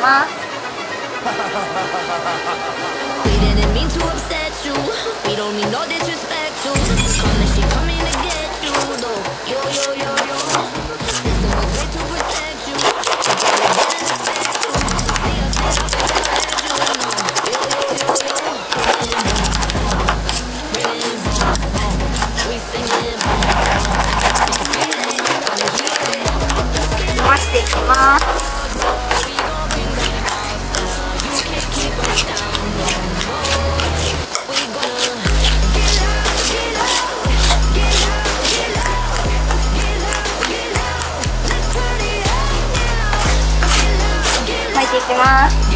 ます We didn't mean to upset you. We don't mean all this. ていきます。